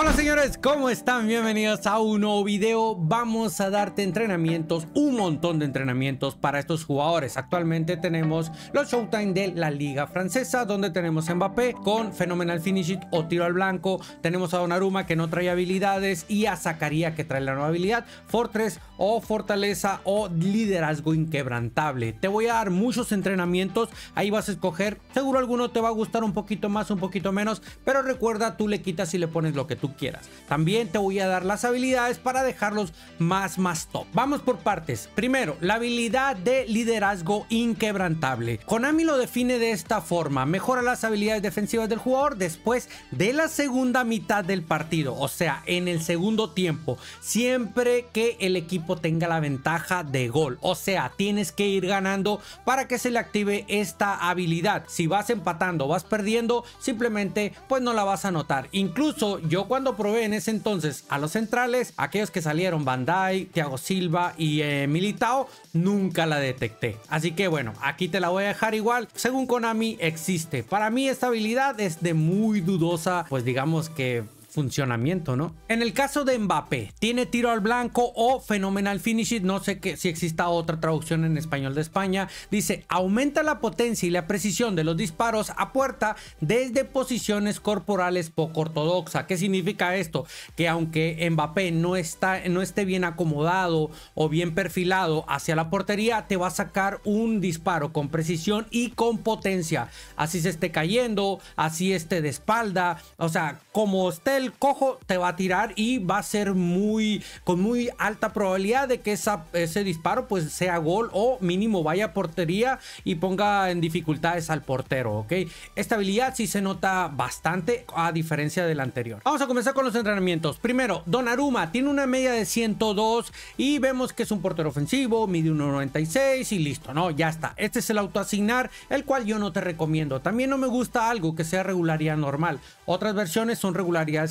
Hola señores, ¿cómo están? Bienvenidos a un nuevo video. Vamos a darte entrenamientos, un montón de entrenamientos para estos jugadores. Actualmente tenemos los Showtime de la Liga Francesa, donde tenemos a Mbappé con Phenomenal Finish o tiro al blanco. Tenemos a Donnarumma que no trae habilidades y a Zacarías que trae la nueva habilidad, Fortress o Fortaleza o Liderazgo Inquebrantable. Te voy a dar muchos entrenamientos, ahí vas a escoger. Seguro alguno te va a gustar un poquito más, un poquito menos, pero recuerda, tú le quitas y le pones lo que tú quieras. También te voy a dar las habilidades para dejarlos más más top. Vamos por partes. Primero, la habilidad de liderazgo inquebrantable. Konami lo define de esta forma. Mejora las habilidades defensivas del jugador después de la segunda mitad del partido. O sea, en el segundo tiempo. Siempre que el equipo tenga la ventaja de gol. O sea, tienes que ir ganando para que se le active esta habilidad. Si vas empatando, vas perdiendo, simplemente pues no la vas a notar. Incluso yo cuando cuando probé en ese entonces a los centrales, aquellos que salieron Bandai, Thiago Silva y eh, Militao, nunca la detecté. Así que bueno, aquí te la voy a dejar igual. Según Konami existe. Para mí esta habilidad es de muy dudosa, pues digamos que funcionamiento, ¿no? En el caso de Mbappé, tiene tiro al blanco o fenomenal finish, no sé si exista otra traducción en español de España, dice, aumenta la potencia y la precisión de los disparos a puerta desde posiciones corporales poco ortodoxa. ¿Qué significa esto? Que aunque Mbappé no, está, no esté bien acomodado o bien perfilado hacia la portería, te va a sacar un disparo con precisión y con potencia. Así se esté cayendo, así esté de espalda, o sea, como esté el cojo te va a tirar y va a ser muy con muy alta probabilidad de que esa, ese disparo pues sea gol o mínimo vaya a portería y ponga en dificultades al portero, ¿ok? Esta habilidad sí se nota bastante a diferencia del anterior. Vamos a comenzar con los entrenamientos. Primero, Donnarumma tiene una media de 102 y vemos que es un portero ofensivo, mide 1.96 y listo, ¿no? Ya está. Este es el autoasignar, el cual yo no te recomiendo. También no me gusta algo que sea regularidad normal. Otras versiones son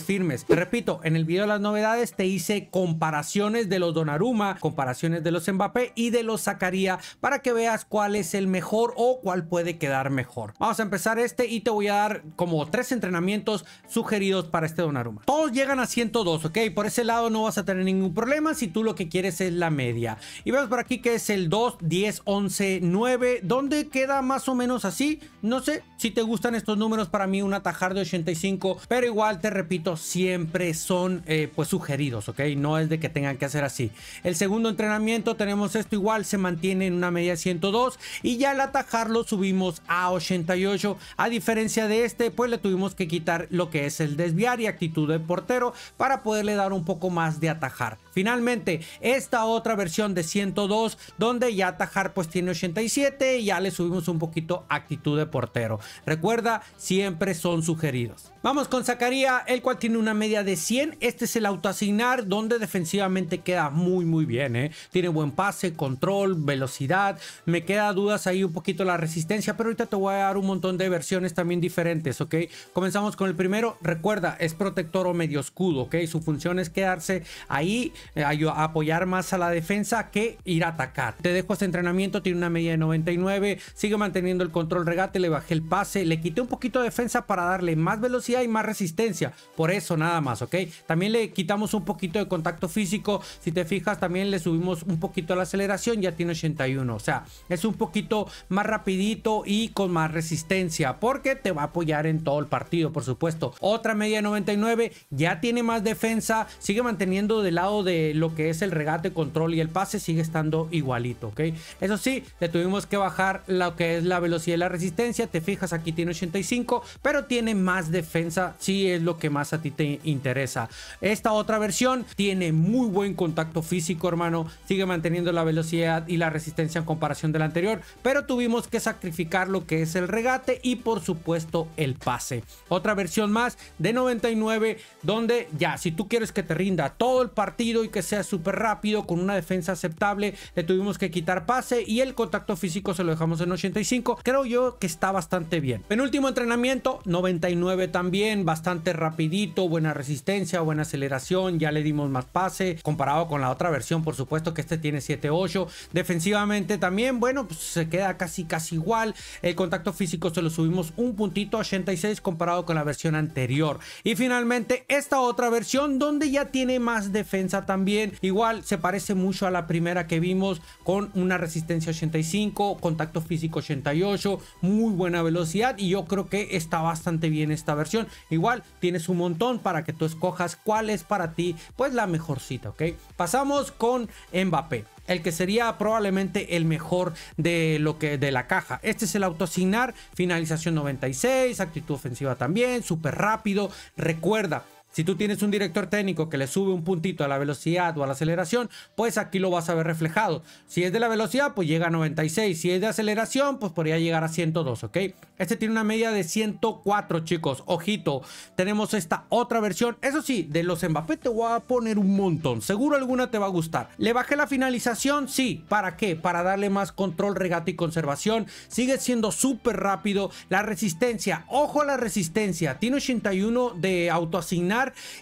firmes. Repito, en el video de las novedades te hice comparaciones de los Donnarumma, comparaciones de los Mbappé y de los Zacarías para que veas cuál es el mejor o cuál puede quedar mejor. Vamos a empezar este y te voy a dar como tres entrenamientos sugeridos para este Donnarumma. Todos llegan a 102, ¿ok? Por ese lado no vas a tener ningún problema si tú lo que quieres es la media. Y vemos por aquí que es el 2, 10, 11, 9, donde queda más o menos así. No sé si te gustan estos números, para mí un atajar de 85, pero igual te repito siempre son eh, pues sugeridos, ¿ok? No es de que tengan que hacer así. El segundo entrenamiento tenemos esto igual, se mantiene en una media 102 y ya al atajarlo subimos a 88. A diferencia de este, pues le tuvimos que quitar lo que es el desviar y actitud de portero para poderle dar un poco más de atajar. Finalmente, esta otra versión de 102, donde ya atajar pues tiene 87 y ya le subimos un poquito actitud de portero. Recuerda, siempre son sugeridos. Vamos con Zacarías, el cual tiene una media de 100. Este es el autoasignar, donde defensivamente queda muy, muy bien. ¿eh? Tiene buen pase, control, velocidad. Me queda dudas ahí un poquito la resistencia, pero ahorita te voy a dar un montón de versiones también diferentes, ¿ok? Comenzamos con el primero. Recuerda, es protector o medio escudo, ¿ok? Su función es quedarse ahí, eh, apoyar más a la defensa que ir a atacar. Te dejo este entrenamiento, tiene una media de 99. Sigue manteniendo el control regate, le bajé el pase, le quité un poquito de defensa para darle más velocidad y más resistencia. Por eso nada más, ¿ok? También le quitamos un poquito de contacto físico. Si te fijas, también le subimos un poquito la aceleración, ya tiene 81. O sea, es un poquito más rapidito y con más resistencia, porque te va a apoyar en todo el partido, por supuesto. Otra media 99, ya tiene más defensa, sigue manteniendo del lado de lo que es el regate, control y el pase, sigue estando igualito, ¿ok? Eso sí, le tuvimos que bajar lo que es la velocidad y la resistencia. Te fijas, aquí tiene 85, pero tiene más defensa, sí es lo que más a ti te interesa. Esta otra versión tiene muy buen contacto físico, hermano. Sigue manteniendo la velocidad y la resistencia en comparación de la anterior, pero tuvimos que sacrificar lo que es el regate y por supuesto el pase. Otra versión más de 99 donde ya si tú quieres que te rinda todo el partido y que sea súper rápido con una defensa aceptable, le tuvimos que quitar pase y el contacto físico se lo dejamos en 85. Creo yo que está bastante bien. Penúltimo entrenamiento, 99 también también bastante rapidito, buena resistencia, buena aceleración, ya le dimos más pase comparado con la otra versión, por supuesto que este tiene 7-8. Defensivamente también, bueno, pues se queda casi casi igual. El contacto físico se lo subimos un puntito a 86 comparado con la versión anterior. Y finalmente esta otra versión donde ya tiene más defensa también. Igual se parece mucho a la primera que vimos con una resistencia 85, contacto físico 88, muy buena velocidad y yo creo que está bastante bien esta versión. Igual tienes un montón para que tú escojas cuál es para ti pues la mejor cita, ¿ok? Pasamos con Mbappé el que sería probablemente el mejor de lo que de la caja. Este es el autoasignar, finalización 96, actitud ofensiva también, súper rápido. Recuerda, si tú tienes un director técnico que le sube un puntito a la velocidad o a la aceleración, pues aquí lo vas a ver reflejado. Si es de la velocidad, pues llega a 96. Si es de aceleración, pues podría llegar a 102, ¿ok? Este tiene una media de 104, chicos. Ojito, tenemos esta otra versión. Eso sí, de los Mbappé te voy a poner un montón. Seguro alguna te va a gustar. Le bajé la finalización, sí. ¿Para qué? Para darle más control, regate y conservación. Sigue siendo súper rápido. La resistencia, ojo a la resistencia. Tiene 81 de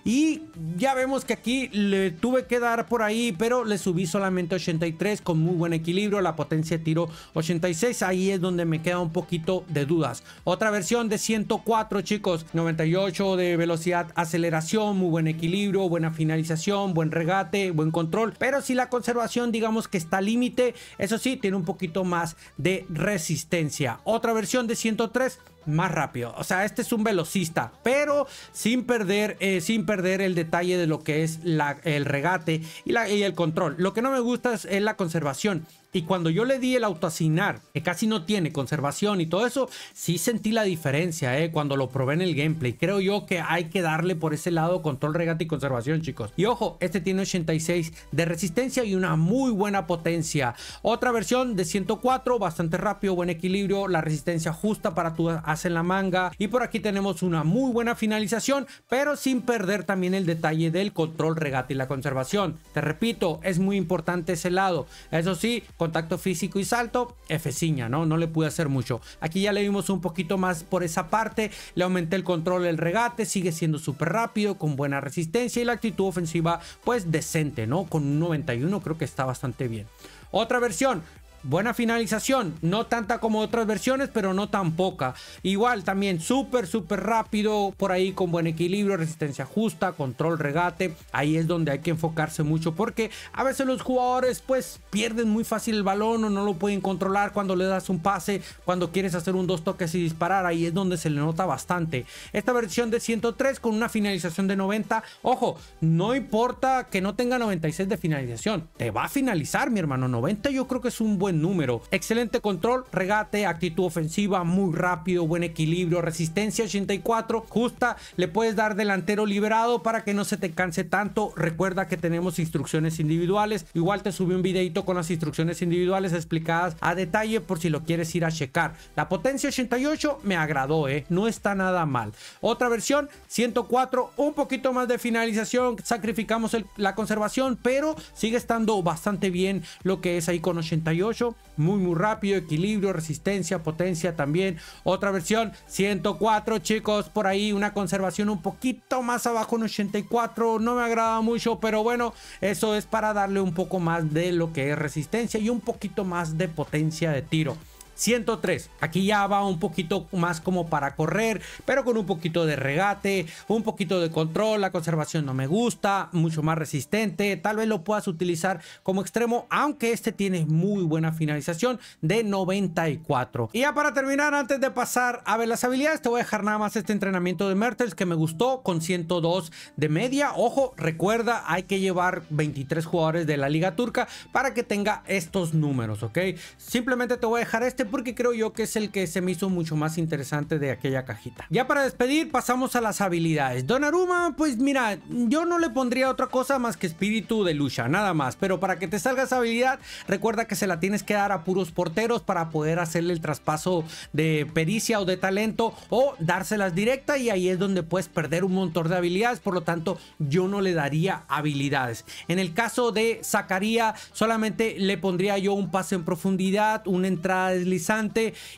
y ya vemos que aquí le tuve que dar por ahí, pero le subí solamente 83 con muy buen equilibrio. La potencia de tiro 86. Ahí es donde me queda un poquito de dudas. Otra versión de 104, chicos. 98 de velocidad, aceleración, muy buen equilibrio, buena finalización, buen regate, buen control. Pero si la conservación, digamos que está límite, eso sí, tiene un poquito más de resistencia. Otra versión de 103 más rápido. O sea, este es un velocista, pero sin perder, eh, sin perder el detalle de lo que es la, el regate y, la, y el control. Lo que no me gusta es, es la conservación. Y cuando yo le di el autoasignar, que casi no tiene conservación y todo eso, sí sentí la diferencia, ¿eh? Cuando lo probé en el gameplay. Creo yo que hay que darle por ese lado control, regate y conservación, chicos. Y ojo, este tiene 86 de resistencia y una muy buena potencia. Otra versión de 104, bastante rápido, buen equilibrio, la resistencia justa para tu hacer la manga. Y por aquí tenemos una muy buena finalización, pero sin perder también el detalle del control, regate y la conservación. Te repito, es muy importante ese lado. Eso sí, contacto físico y salto, F ciña, ¿no? No le pude hacer mucho. Aquí ya le vimos un poquito más por esa parte, le aumenté el control, el regate, sigue siendo súper rápido, con buena resistencia y la actitud ofensiva pues decente, ¿no? Con un 91 creo que está bastante bien. Otra versión, Buena finalización, no tanta como otras versiones, pero no tan poca. Igual también súper, súper rápido, por ahí con buen equilibrio, resistencia justa, control, regate. Ahí es donde hay que enfocarse mucho porque a veces los jugadores pues pierden muy fácil el balón o no lo pueden controlar cuando le das un pase, cuando quieres hacer un dos toques y disparar. Ahí es donde se le nota bastante. Esta versión de 103 con una finalización de 90. Ojo, no importa que no tenga 96 de finalización. Te va a finalizar, mi hermano. 90 yo creo que es un buen número. Excelente control, regate, actitud ofensiva, muy rápido, buen equilibrio, resistencia 84, justa, le puedes dar delantero liberado para que no se te canse tanto. Recuerda que tenemos instrucciones individuales. Igual te subí un videito con las instrucciones individuales explicadas a detalle por si lo quieres ir a checar. La potencia 88 me agradó, ¿eh? No está nada mal. Otra versión, 104, un poquito más de finalización, sacrificamos la conservación, pero sigue estando bastante bien lo que es ahí con 88 muy muy rápido, equilibrio, resistencia, potencia también. Otra versión 104 chicos, por ahí una conservación un poquito más abajo, un 84, no me agrada mucho, pero bueno, eso es para darle un poco más de lo que es resistencia y un poquito más de potencia de tiro. 103. Aquí ya va un poquito más como para correr, pero con un poquito de regate, un poquito de control. La conservación no me gusta, mucho más resistente. Tal vez lo puedas utilizar como extremo, aunque este tiene muy buena finalización de 94. Y ya para terminar, antes de pasar a ver las habilidades, te voy a dejar nada más este entrenamiento de Mertels que me gustó con 102 de media. Ojo, recuerda, hay que llevar 23 jugadores de la Liga Turca para que tenga estos números, ¿ok? Simplemente te voy a dejar este porque creo yo que es el que se me hizo mucho más interesante de aquella cajita. Ya para despedir pasamos a las habilidades. Aruma, pues mira, yo no le pondría otra cosa más que espíritu de lucha, nada más. Pero para que te salga esa habilidad, recuerda que se la tienes que dar a puros porteros para poder hacerle el traspaso de pericia o de talento o dárselas directa y ahí es donde puedes perder un montón de habilidades. Por lo tanto, yo no le daría habilidades. En el caso de Zacarías, solamente le pondría yo un pase en profundidad, una entrada deslizante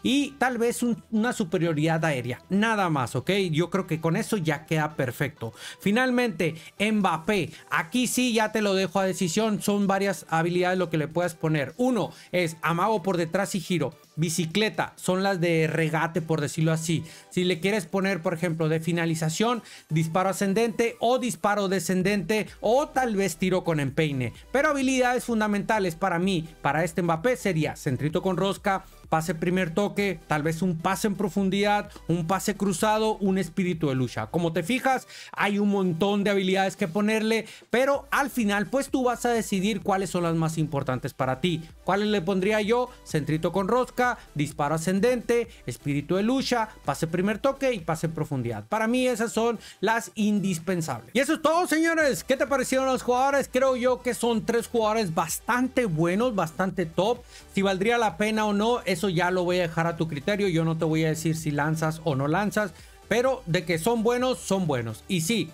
y tal vez una superioridad aérea. Nada más, ¿ok? Yo creo que con eso ya queda perfecto. Finalmente, Mbappé. Aquí sí ya te lo dejo a decisión. Son varias habilidades lo que le puedes poner. Uno es amago por detrás y giro bicicleta, son las de regate por decirlo así. Si le quieres poner, por ejemplo, de finalización, disparo ascendente o disparo descendente o tal vez tiro con empeine. Pero habilidades fundamentales para mí, para este Mbappé sería centrito con rosca, pase primer toque, tal vez un pase en profundidad, un pase cruzado, un espíritu de lucha. Como te fijas, hay un montón de habilidades que ponerle, pero al final pues tú vas a decidir cuáles son las más importantes para ti. ¿Cuáles le pondría yo? Centrito con rosca, disparo ascendente, espíritu de lucha, pase primer toque y pase profundidad. Para mí esas son las indispensables. Y eso es todo, señores. ¿Qué te parecieron los jugadores? Creo yo que son tres jugadores bastante buenos, bastante top. Si valdría la pena o no, eso ya lo voy a dejar a tu criterio. Yo no te voy a decir si lanzas o no lanzas. Pero de que son buenos, son buenos. Y sí,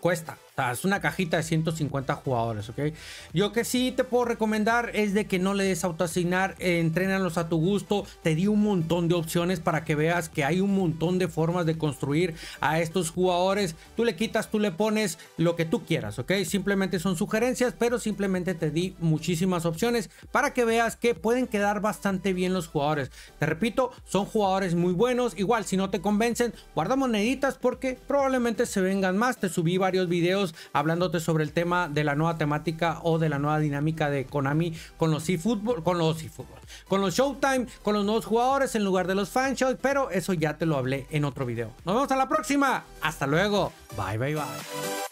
cuesta es una cajita de 150 jugadores, ¿ok? Yo que sí te puedo recomendar es de que no le des autoasignar, eh, entrénalos a tu gusto. Te di un montón de opciones para que veas que hay un montón de formas de construir a estos jugadores. Tú le quitas, tú le pones lo que tú quieras, ¿ok? Simplemente son sugerencias, pero simplemente te di muchísimas opciones para que veas que pueden quedar bastante bien los jugadores. Te repito, son jugadores muy buenos. Igual, si no te convencen, guarda moneditas porque probablemente se vengan más. Te subí varios hablándote sobre el tema de la nueva temática o de la nueva dinámica de Konami con los eFootball, con los eFootball, con los Showtime, con los nuevos jugadores en lugar de los fanshows, pero eso ya te lo hablé en otro video. Nos vemos a la próxima. Hasta luego. Bye, bye, bye.